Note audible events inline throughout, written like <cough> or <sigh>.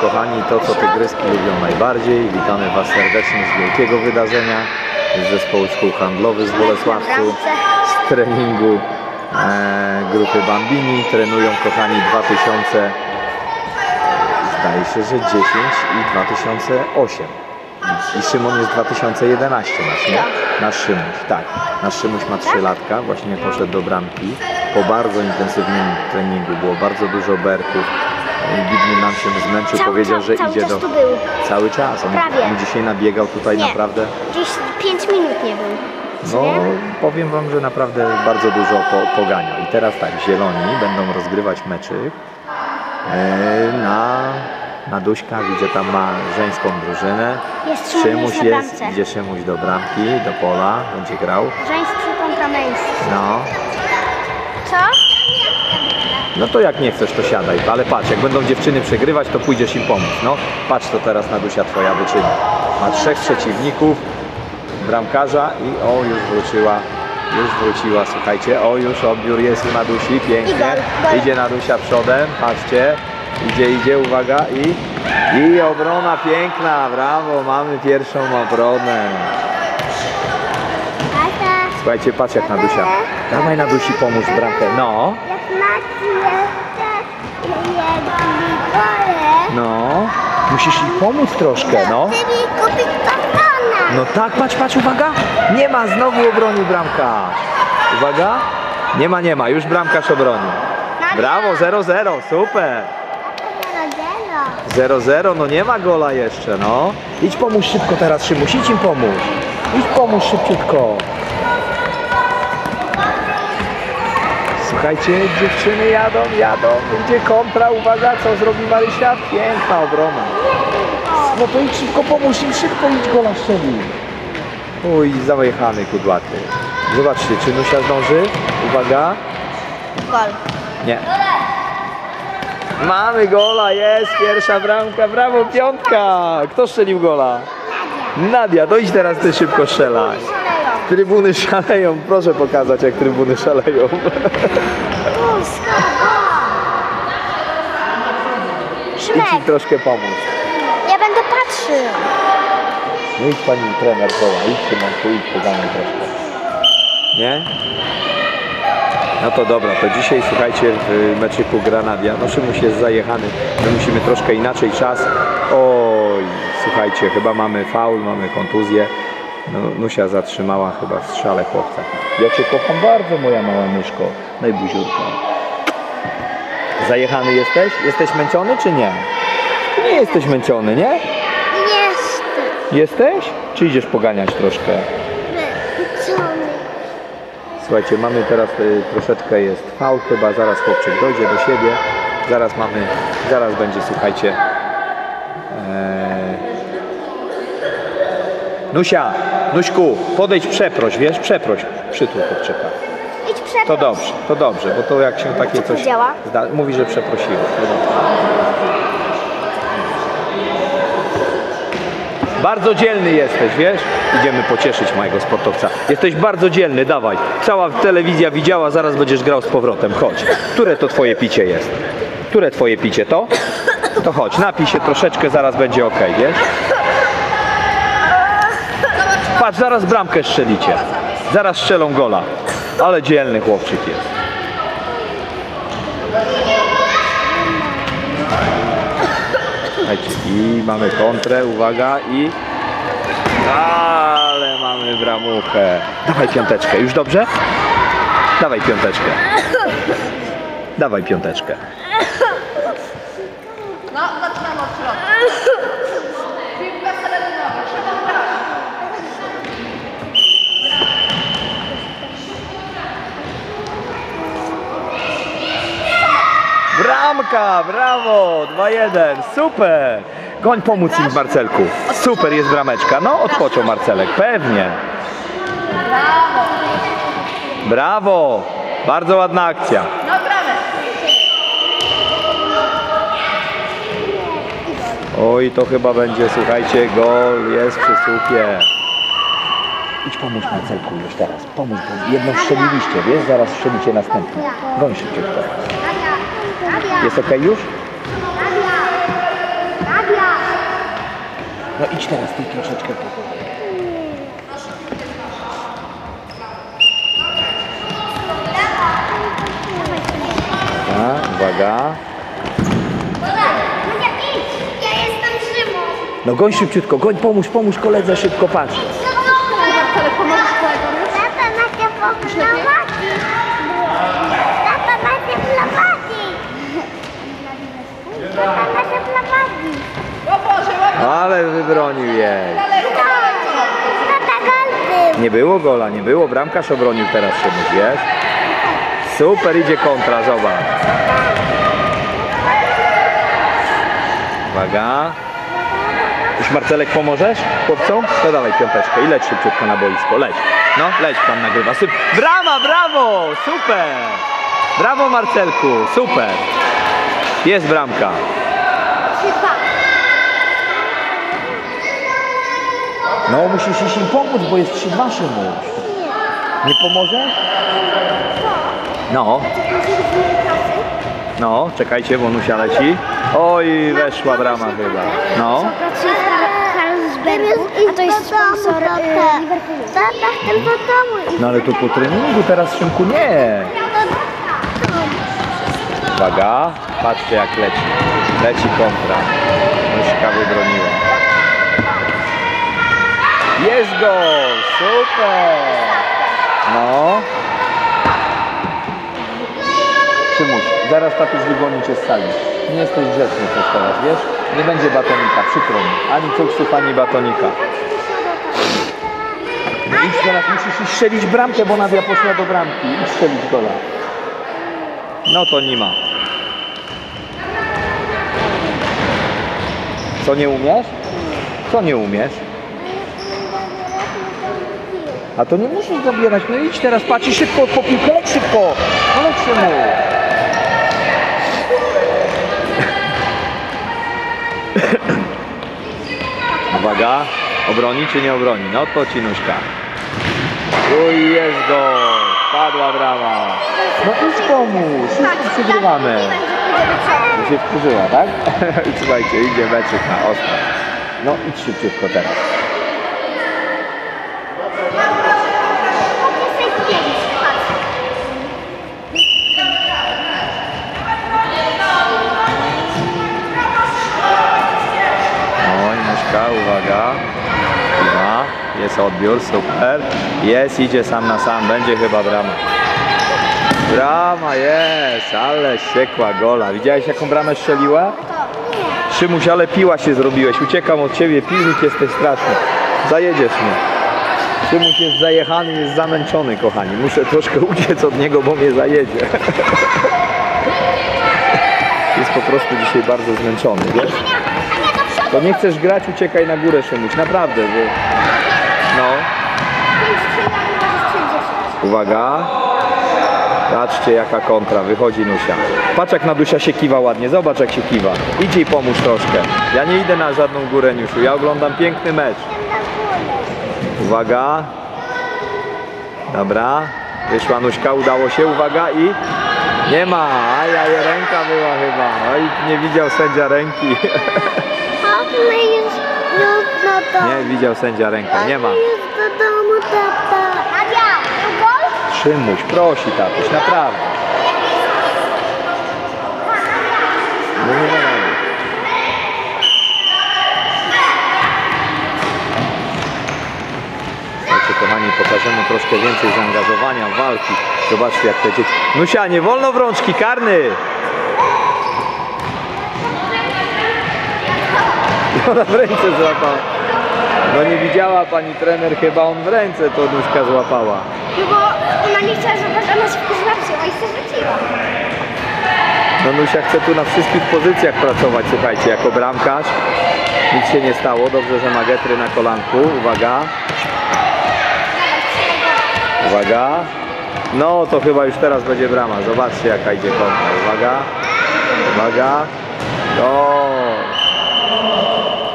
kochani, to co tygryski lubią najbardziej. Witamy Was serdecznie z wielkiego wydarzenia z zespołu szkół handlowych z Bolesławcu, z treningu e, grupy Bambini. Trenują kochani 2000, zdaje się, że 10 i 2008. I Szymon jest 2011 nasz, nie? Nasz Szymuś, tak. Nasz Szymuś ma 3 latka, właśnie poszedł do bramki. Po bardzo intensywnym treningu było bardzo dużo berków. Bidny nam się zmęczył, Cały powiedział, czas- że cały idzie czas do... był. Cały czas. On, Prawie. on dzisiaj nabiegał tutaj Nie. naprawdę. Gdzieś 5 minut nie był. No, powiem Wam, że naprawdę bardzo dużo po, poganiał. I teraz tak, zieloni będą rozgrywać meczyk e, na, na Duśka. Widzę, tam ma żeńską drużynę. Jest Szymuś jest, idzie Szymuś do bramki, do pola, będzie grał. Żeński kontra męski. No, Co? No to jak nie chcesz, to siadaj. Ale patrz, jak będą dziewczyny przegrywać, to pójdziesz im pomóc. No, patrz, to teraz Nadusia Twoja wyczyni. Ma trzech przeciwników, bramkarza i o, już wróciła. Już wróciła, słuchajcie, o już odbiór jest u Nadusi, pięknie. Idzie Nadusia przodem, patrzcie. Idzie, idzie, uwaga i, i obrona piękna, brawo, mamy pierwszą obronę. Słuchajcie, patrz jak Nadusia. Dawaj Nadusi pomóż w bramkę. No, jak Maci jeszcze no. Musisz im pomóc troszkę, no. No tak, patrz, patrz, uwaga. Nie ma, znowu obronił bramkarz. Uwaga. Nie ma, nie ma, już bramkarz obronił. Brawo, 0-0, super. 0-0, no nie ma gola jeszcze, no. Idź pomóż szybko teraz, Szymuś, idź im pomóż. Idź pomóż szybciutko. Słuchajcie, dziewczyny jadą, jadą. Będzie kontra, uwaga, co zrobi Marysia? Piękna obrona. No to idź szybko, pomóż im, szybko idź gola strzeli. Uj, zajechany kudłaty. Zobaczcie, czy Nusia zdąży? Uwaga. Gol. Nie. Mamy gola, jest pierwsza bramka, brawo, piątka. Kto strzelił gola? Nadia, to idź teraz ty szybko strzelaj. Trybuny szaleją, proszę pokazać jak trybuny szaleją. Idź im troszkę pomóc. ja będę patrzył. No idź pani trener woła, idź Szymonku, idź pogadaj troszkę. Nie? No to dobra, to dzisiaj słuchajcie w meczyku gra Nadia. No Szymuś jest zajechany, my musimy troszkę inaczej czas. Oj, słuchajcie, chyba mamy faul, mamy kontuzję. No, Nusia zatrzymała chyba w strzale chłopca. Ja Cię kocham bardzo, moja mała myszko. No i buziurka. Zajechany jesteś? Jesteś męczony czy nie? Nie jesteś męczony, nie? Jest. Jesteś? Czy idziesz poganiać troszkę? Słuchajcie, mamy teraz y, troszeczkę jest faul chyba, zaraz chłopczyk dojdzie do siebie. Zaraz mamy, zaraz będzie, słuchajcie. Nusia, Nuśku, podejdź przeproś, wiesz, przeproś, przytul podczeka. Idź przeproś. To dobrze, to dobrze, bo to jak się takie coś działa? zda... mówi, że przeprosiła. Bardzo dzielny jesteś, wiesz? Idziemy pocieszyć mojego sportowca. Jesteś bardzo dzielny, dawaj. Cała telewizja widziała, zaraz będziesz grał z powrotem. Chodź. Które to twoje picie jest? Które twoje picie to? To chodź, napij się troszeczkę, zaraz będzie ok, wiesz? Patrz, zaraz bramkę strzelicie. Zaraz strzelą gola. Ale dzielny chłopczyk jest. I mamy kontrę, uwaga, i... Ale mamy bramuchę. Dawaj piąteczkę, już dobrze? Dawaj piąteczkę. Dawaj piąteczkę. No, zaczynamy od środka. Piłka seledynowa. Szybko grać. Bramka, brawo, 2-1, super. Goń pomóc im Marcelku. Super jest brameczka. No, odpoczął Marcelek, pewnie. Brawo. Brawo, bardzo ładna akcja. No. Oj, to chyba będzie, słuchajcie, gol jest przy słupie. Idź pomóż Marcelku już teraz, pomóż, bo jedno strzeliliście, wiesz, zaraz strzelicie następne. Goń szybciutko. Jest ok już? idź teraz tu troszeczkę po Uwaga, uwaga. Monia, idź! Ja jestem Szymon. No goń szybciutko, goń, pomóż, pomóż koledze, szybko patrz. Marcelek, pomożesz kolegom już? Tata na się poprowadzi. Tata na się prowadzi. Tata na się prowadzi. O Boże, ładnie. Ale wybronił jej. Nie było gola, nie było. Bramkarz obronił teraz Szymuś, wiesz? Super idzie kontra, zobacz. Uwaga. Już Marcelek pomożesz chłopcom? To dawaj piąteczkę i leć szybciutko na boisko. Leć. No, leć pan nagrywa. Syp. Brama, brawo! Super! Brawo Marcelku, super! Jest bramka. No, musisz iść im pomóc, bo jest 3-2 Szymuś. Nie pomożesz? No, no, czekajcie, bo Nusia leci. Oj, weszła brama chyba. No, a to jest sponsor. Tata, domu. no ale tu po treningu teraz Szymku nie. Uwaga, patrzcie jak leci. Leci kontra. Nuśka wybroniła. Jest gol! Super! No. Szymuś, zaraz tatuś wygoni cię z sali. Nie jesteś grzeczny też teraz, wiesz? Nie będzie batonika, przykro mi. Ani cuksów, ani batonika. No idź teraz, musisz strzelić bramkę, bo Nadia poszła do bramki. Idź strzelić gola. No to nie ma. Co nie umiesz? Co nie umiesz? A to nie musisz zabierać. No idź teraz, patrz szybko po piłkę, szybko. No leć mu. <laughs> Uwaga, obroni czy nie obroni? No to ci nóżka. Uj, jest gol. Padła brama. No idź pomóż, szybko przegrywamy. I się wkurzyła, tak? <laughs> Słuchajcie, idzie meczyk na ostro. No idź szybciutko teraz. Oj, nóżka, uwaga. Ima. Jest super. Jest, idzie sam na sam, będzie chyba brama. Brama jest, ale siekła gola. Widziałeś jaką bramę strzeliła? Szymuś, ale piła się zrobiłeś. Uciekam od ciebie, piłnik jesteś straszny. Zajedziesz mnie. Szymuś jest zajechany, jest zamęczony, kochani. Muszę troszkę <laughs> uciec od niego, bo mnie zajedzie. <laughs> Jest po prostu dzisiaj bardzo zmęczony, wiesz? To nie chcesz grać, uciekaj na górę, Szymuś, naprawdę. No. Uwaga. Patrzcie jaka kontra, wychodzi Nusia. Patrz jak Nadusia się kiwa ładnie, zobacz jak się kiwa. Idź jej pomóż troszkę. Ja nie idę na żadną górę Niusiu, ja oglądam piękny mecz. Uwaga. Dobra. Wyszła Nuśka, udało się, uwaga i... Nie ma, ajaj, ręka była chyba. Oj, nie widział sędzia ręki. <laughs> Nie widział sędzia rękę, nie ma. Szymuś, prosi tatuś, naprawdę. No nie ma rady. Kochani, pokażemy troszkę więcej zaangażowania, walki. Zobaczcie jak te dzieci... Nusia, nie wolno w rączki, karny! Ona w ręce złapała. No nie widziała pani trener, chyba on w ręce to Nuśka złapała. No nie chciała zobaczyć, ona szybko zwróciła i się zwróciła. No Nusia chce tu na wszystkich pozycjach pracować, słuchajcie, jako bramkarz. Nic się nie stało, dobrze, że ma getry na kolanku. Uwaga. Uwaga. No to chyba już teraz będzie brama. Zobaczcie jaka idzie kontra. Uwaga. Uwaga. O.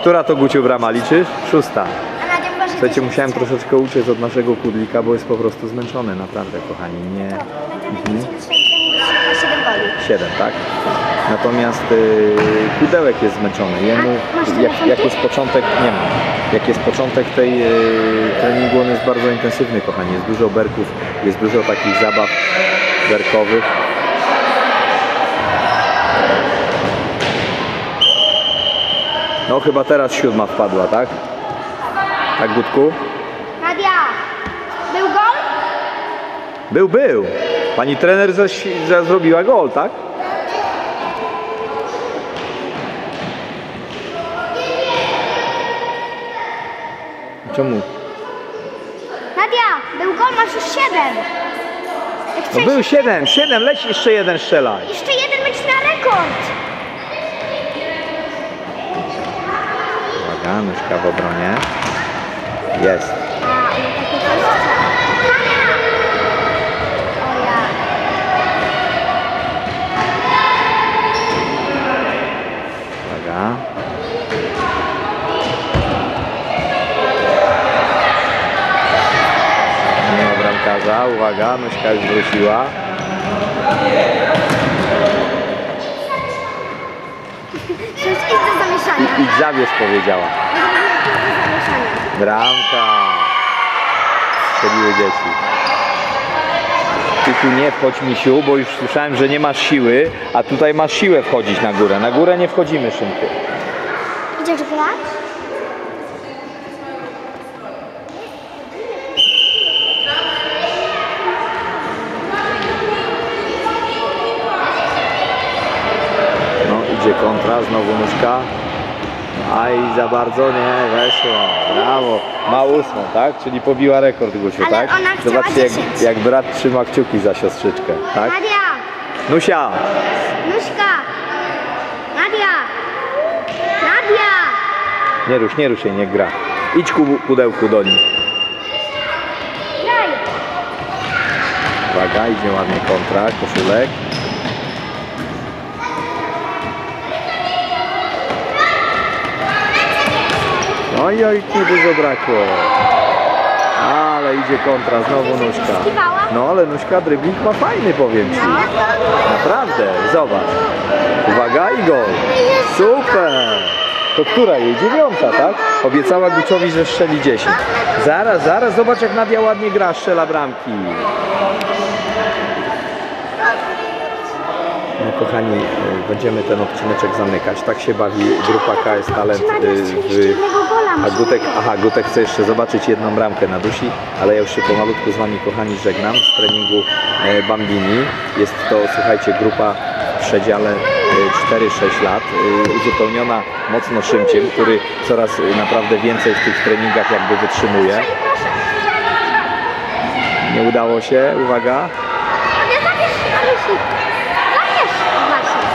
Która to Guciu brama liczysz? Szósta. A Nadia chyba, że Słuchajcie, musiałem troszeczkę uciec od naszego kudlika, bo jest po prostu zmęczony, naprawdę kochani. Nie. Strzeliła 7 goli. Siedem, tak? Natomiast y, Kudełek jest zmęczony. Jemu, jak, jak jest początek, nie ma. Jak jest początek tej y, treningu, on jest bardzo intensywny, kochani. Jest dużo berków, jest dużo takich zabaw berkowych. No chyba teraz siódma wpadła, tak? Tak, Gutku? Nadia, był gol? Był, był. Pani trener zaś- za- zrobiła gol, tak? Czemu? Nadia, był gol, masz już siedem. Jak No chcesz, był 7, 7, leć jeszcze jeden strzelaj. jeszcze jeden będzie na rekord. Uwaga, nóżka w obronie. Jest. Uwaga. Nie ma bramkarza, uwaga, nóżka już wróciła. Idź do zamieszania. I, i zabierz powiedziała. <laughs> Bramka! Strzeliły dzieci. Ty tu nie wchodź misiu, bo już słyszałem, że nie masz siły, a tutaj masz siłę wchodzić na górę. Na górę nie wchodzimy, Szymku. Idziesz grać? No idzie kontra, znowu nóżka. Aj, za bardzo nie, weszło. Brawo. Ma ósmą, tak? Czyli pobiła rekord, Gusiu, Ale tak? ona chciała Zobaczcie, jak, 10. jak brat trzyma kciuki za siostrzyczkę, tak? Nadia! Nusia! Nuśka! Nadia! Nadia! Nie rusz, nie rusz się, nie gra. Idź ku pudełku do nich. Graj! Uwaga, idzie ładnie kontra, koszulek. Oj, oj, nie dużo brakło. Ale idzie kontra, znowu nóżka. No ale nóżka dribbling ma fajny, powiem Ci. Naprawdę, zobacz. Uwaga i gol. Super. To która jej? Dziewiąta, tak? Obiecała Guciowi, że strzeli 10. Zaraz, zaraz, zobacz jak Nadia ładnie gra, strzela bramki. No kochani, y, będziemy ten odcineczek zamykać. Tak się bawi grupa KS Talent strzeli w... A Gutek, aha, Gutek chce jeszcze zobaczyć jedną bramkę na dusi, ale ja już się pomalutku z Wami kochani żegnam z treningu e, Bambini. Jest to, słuchajcie, grupa w przedziale e, 4-6 lat, e, uzupełniona mocno Szymciem, który coraz e, naprawdę więcej w tych treningach jakby wytrzymuje. Nie udało się, uwaga. Nie zabierz, Alusi! Zabierz! Właśnie.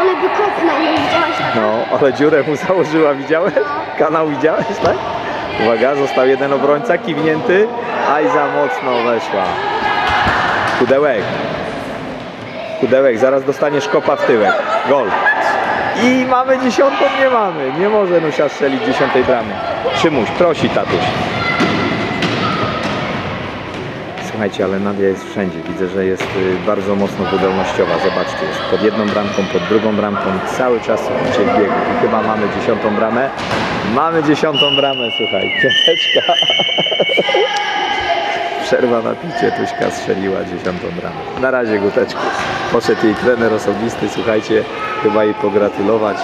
Ale by kopnął, nie widziałaś tak? No, ale dziurę mu założyła, widziałeś? Kanał widziałeś, tak? Uwaga, został jeden obrońca, kiwnięty, aj za mocno weszła. Pudełek. Pudełek, zaraz dostaniesz kopa w tyłek. Gol. I mamy dziesiątą, nie mamy. Nie może Nusia strzelić dziesiątej bramy. Szymuś, prosi tatuś. Słuchajcie, ale Nadia jest wszędzie. Widzę, że jest y, bardzo mocno wydolnościowa. Zobaczcie, jest pod jedną bramką, pod drugą bramką. Cały czas słuchajcie w biegu. I chyba mamy dziesiątą bramę. Mamy dziesiątą bramę, słuchaj. <laughs> Piąteczka. Przerwa na picie, Tuśka strzeliła dziesiątą bramę. Na razie Guteczku. Poszedł jej trener osobisty, słuchajcie, chyba jej pogratulować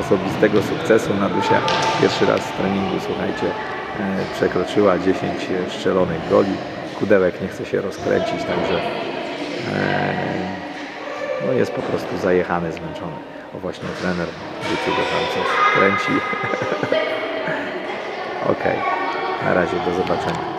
osobistego sukcesu. Nadusia pierwszy raz w treningu, słuchajcie, e, przekroczyła 10 strzelonych goli. Kudełek nie chce się rozkręcić, także e, no jest po prostu zajechany, zmęczony. O właśnie trener Guciu go tam coś kręci. <laughs> Okej, na razie do zobaczenia.